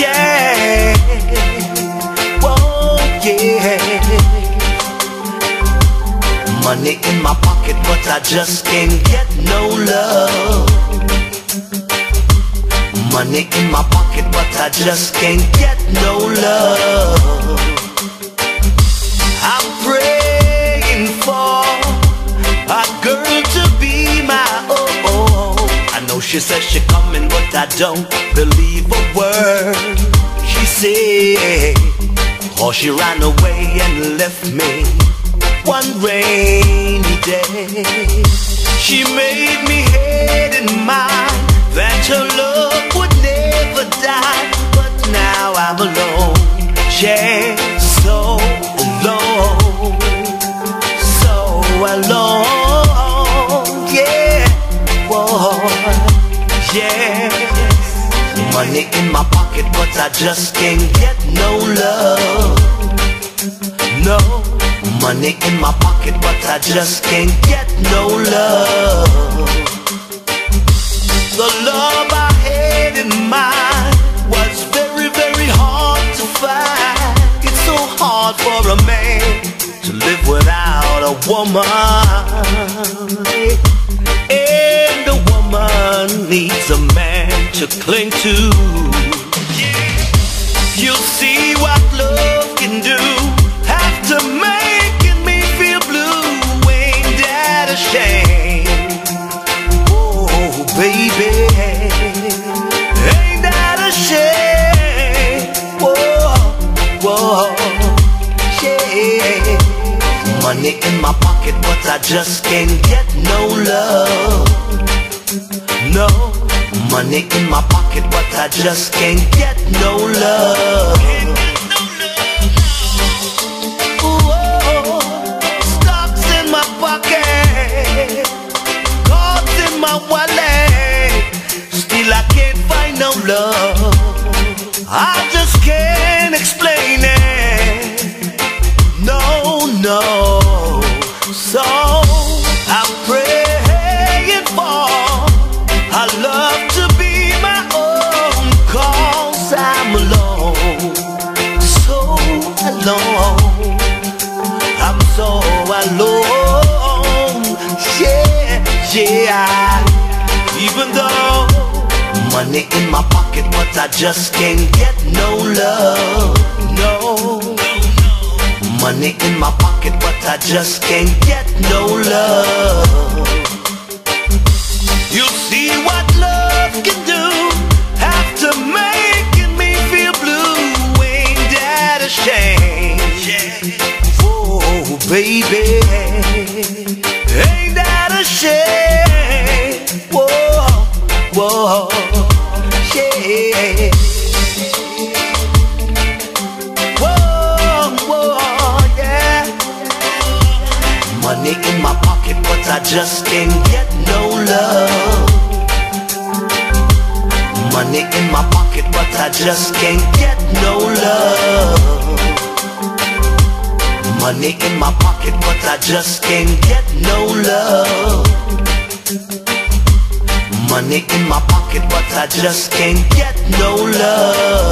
yeah. oh yeah. Money in my pocket, but I just can't get no love. Money in my pocket, but I just can't get no love. I'm praying for a girl to be my she says she coming, but I don't believe a word she said. Or she ran away and left me one rainy day. She made me yeah. Money in my pocket, but I just can't get no love. No, money in my pocket, but I just can't get no love. The love I had in mind was very, very hard to find. It's so hard for a man to live without a woman. Cling to. You'll see what love can do after making me feel blue. Ain't that a shame? Oh, baby, ain't that a shame? Whoa, whoa, yeah. Money in my pocket, but I just can't get no love. No, money in my pocket, but I just can't get no love. Alone. I'm so alone. Yeah, yeah. Even though money in my pocket, but I just can't get no love. No. Money in my pocket, but I just can't get no love. You Oh, baby, ain't that a shame? Whoa, whoa, yeah. Whoa, whoa, yeah. Money in my pocket, but I just can't get no love. Money in my pocket, but I just can't get no love. Money in my pocket, but I just can't get no love. Money in my pocket, but I just can't get no love.